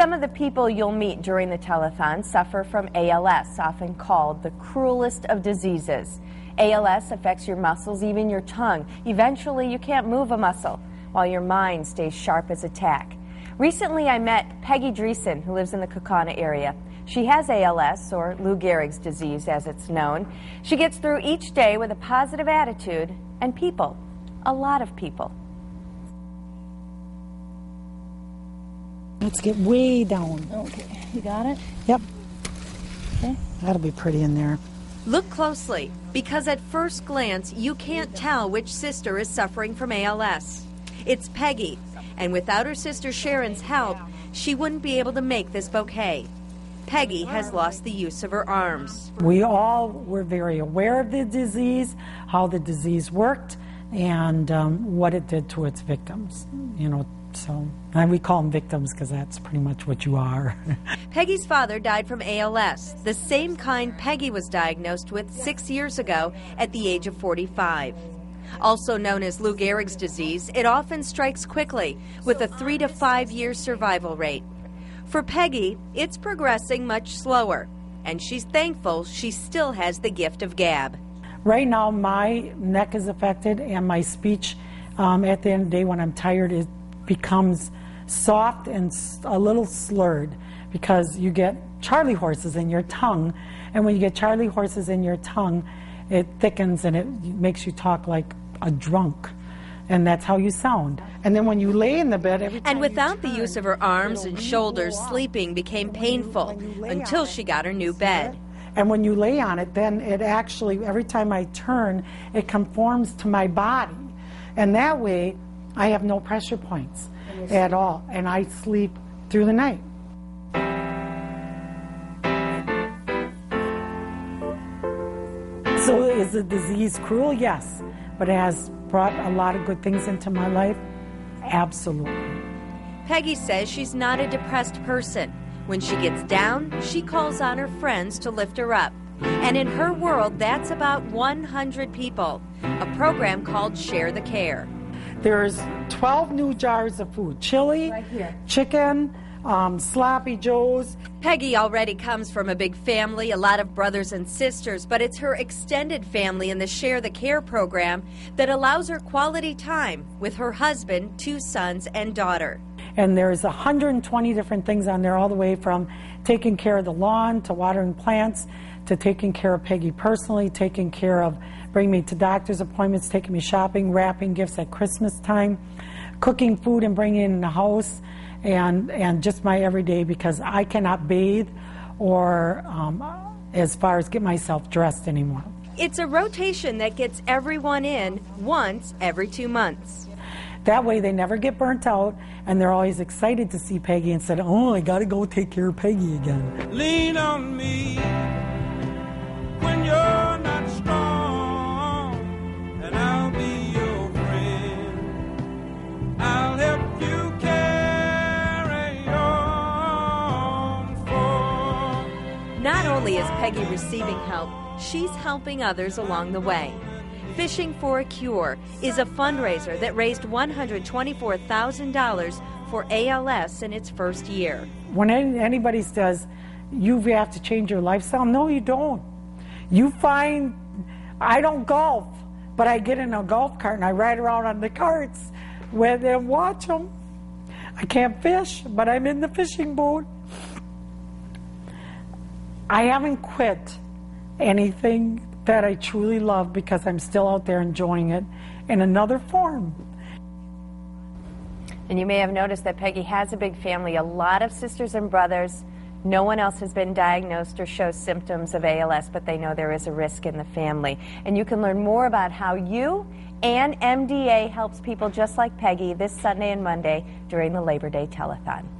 Some of the people you'll meet during the telethon suffer from ALS, often called the cruelest of diseases. ALS affects your muscles, even your tongue. Eventually, you can't move a muscle, while your mind stays sharp as a tack. Recently, I met Peggy Driessen, who lives in the Kaukauna area. She has ALS, or Lou Gehrig's disease as it's known. She gets through each day with a positive attitude and people, a lot of people. Let's get way down. Okay, you got it? Yep, Okay. that'll be pretty in there. Look closely, because at first glance, you can't tell which sister is suffering from ALS. It's Peggy, and without her sister Sharon's help, she wouldn't be able to make this bouquet. Peggy has lost the use of her arms. We all were very aware of the disease, how the disease worked, and um, what it did to its victims. You know, so and we call them victims because that's pretty much what you are. Peggy's father died from ALS, the same kind Peggy was diagnosed with six years ago at the age of 45. Also known as Lou Gehrig's disease, it often strikes quickly with a three to five year survival rate. For Peggy, it's progressing much slower, and she's thankful she still has the gift of gab. right now, my neck is affected, and my speech um, at the end of the day, when I'm tired, it becomes soft and a little slurred because you get charley horses in your tongue, and when you get charley horses in your tongue, it thickens and it makes you talk like a drunk. And that's how you sound. And then when you lay in the bed, every time And without the use of her arms and shoulders, sleeping became painful you until she got her new bed. And when you lay on it, then it actually, every time I turn, it conforms to my body. And that way, I have no pressure points at all. And I sleep through the night. So is the disease cruel? Yes. But it has brought a lot of good things into my life? Absolutely. Peggy says she's not a depressed person. When she gets down, she calls on her friends to lift her up. And in her world, that's about 100 people. A program called Share the Care. There's 12 new jars of food chili, chicken, um, sloppy joes. Peggy already comes from a big family, a lot of brothers and sisters, but it's her extended family in the Share the Care program that allows her quality time with her husband, two sons, and daughter. And there's 120 different things on there, all the way from taking care of the lawn to watering plants to taking care of Peggy personally, taking care of bringing me to doctor's appointments, taking me shopping, wrapping gifts at Christmas time, cooking food and bringing it in the house, and, and just my everyday because I cannot bathe or um, as far as get myself dressed anymore. It's a rotation that gets everyone in once every two months. That way they never get burnt out and they're always excited to see Peggy and said, oh, I got to go take care of Peggy again. Lean on me when you're not strong, and I'll be your friend. I'll help you carry on for. Not only is Peggy receiving help, she's helping others along the way. Fishing for a Cure is a fundraiser that raised $124,000 for ALS in its first year. When anybody says, you have to change your lifestyle, no, you don't. You find, I don't golf, but I get in a golf cart and I ride around on the carts with and watch them. I can't fish, but I'm in the fishing boat. I haven't quit anything that I truly love because I'm still out there enjoying it in another form. And you may have noticed that Peggy has a big family, a lot of sisters and brothers. No one else has been diagnosed or shows symptoms of ALS, but they know there is a risk in the family. And you can learn more about how you and MDA helps people just like Peggy this Sunday and Monday during the Labor Day Telethon.